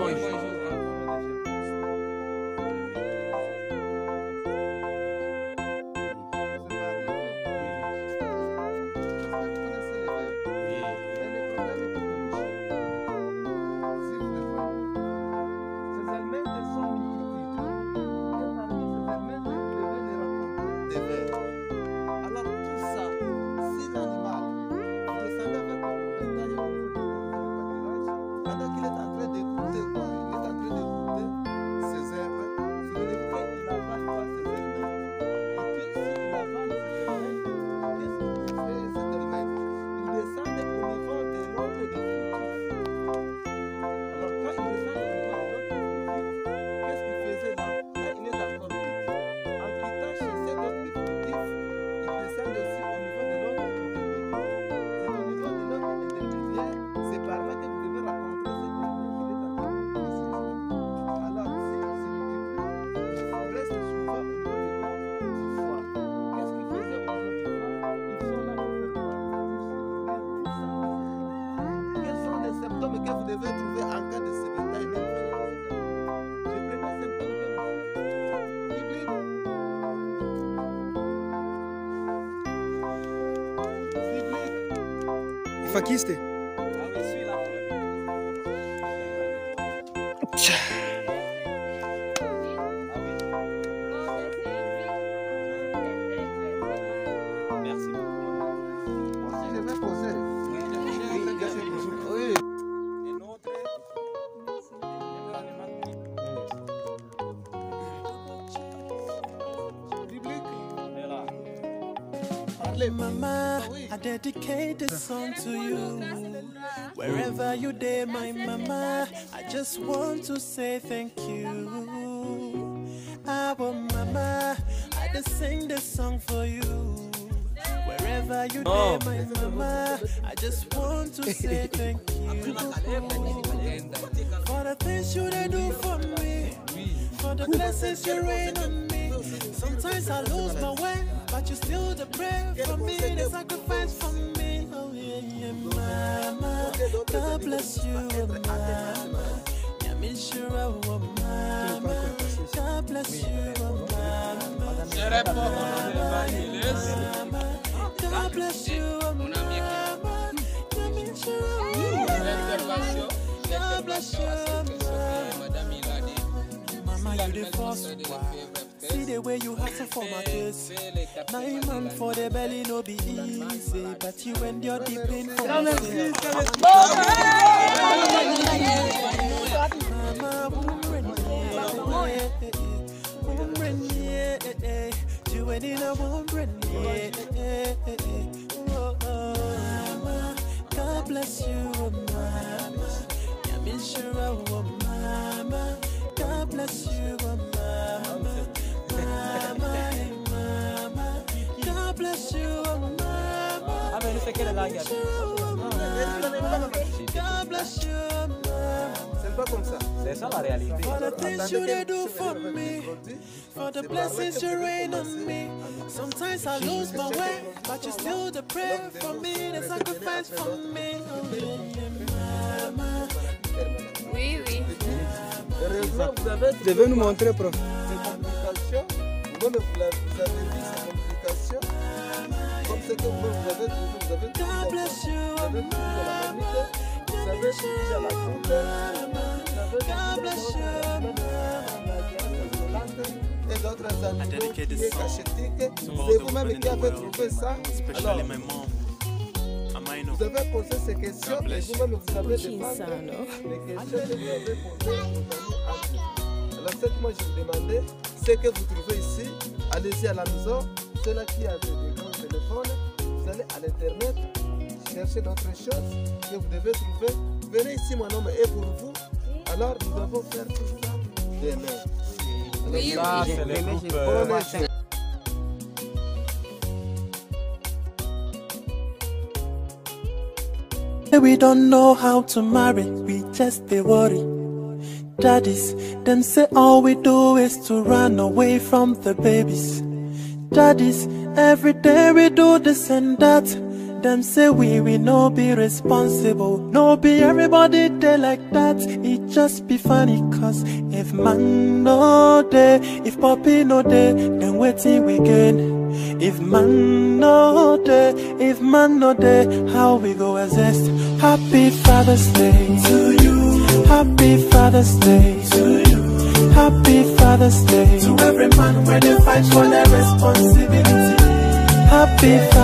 moim. Fakiste. Mama, I dedicate this song to you. Wherever you day, my mama, I just want to say thank you. Our mama, I just sing this song for you. Wherever you day, my mama, I just want to say thank you. For the things you they do for me, for the blessings you rain on me. Sometimes I lose my way, but you still the prayer for me, the sacrifice for me. Oh yeah, yeah, mama. God bless you, mama. Yeah, me sure, oh, mama. God bless you, oh, mama. Mama. God bless you, mama. Yeah, me sure, mama. God bless you, mama. Mama, you the first one. See the way you hustle for my kids. Nine months for the belly, no be easy. But you endure the pain for kids. Mama, C'est pas comme ça. C'est ça la réalité. For the things you they do for me, for the blessings you rain on me. Sometimes I lose my way, but you still the prayer for me, the sacrifice for me. Oui, oui. Vous devez nous montrer, prof. ces complications. Vous avez vu ce que vous-même, vous avez toujours, vous avez toujours God la- bless you, vous avez toujours la mammite, vous avez toujours la coupe, vous avez God bless toujours you, et d'autres animaux dedicate qui this est song cachétique. to all C'est the vous-même women qui in the avez world, trouvé ça. Alors, especially my mom. Mama, I know. vous avez posé ces questions God et bless you. vous-même vous avez défendu Insano. les questions que vous avez posées aux amis amis. Alors, ce que moi je vous demandais, c'est que vous trouvez ici, allez-y à la maison, ceux-là qui avaient des grands téléphones, vous allez à l'internet, chercher d'autres choses que vous devez trouver. Venez ici, mon homme est pour vous. Alors, nous devons faire tout ça demain. Alors, Oui, Ça, oui. c'est le groupe. Bonne journée. We don't know how to marry, we just they worry. Daddies, them say all we do is to run away from the babies. Daddies, every day we do this and that. Them say we we no be responsible. No be everybody they like that. It just be funny cause if man no day, if puppy no day, then waiting we gain. If man no day, if man no day, how we go exist? Happy Father's Day to you. Happy Father's Day to you. Happy Father's Day to every man where they fight for their responsibility. Happy Father's